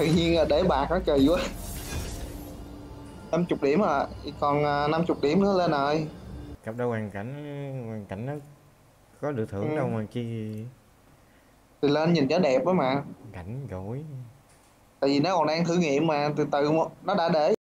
tự nhiên là để bạc nó trời quá. 50 điểm à. Còn à, 50 điểm nữa lên rồi. Gặp đâu hoàn cảnh hoàn cảnh nó có được thưởng Ừ. đâu mà chi. Thì lên nhìn cho đẹp quá mà. Cảnh gối tại vì nó còn đang thử nghiệm mà từ từ nó đã để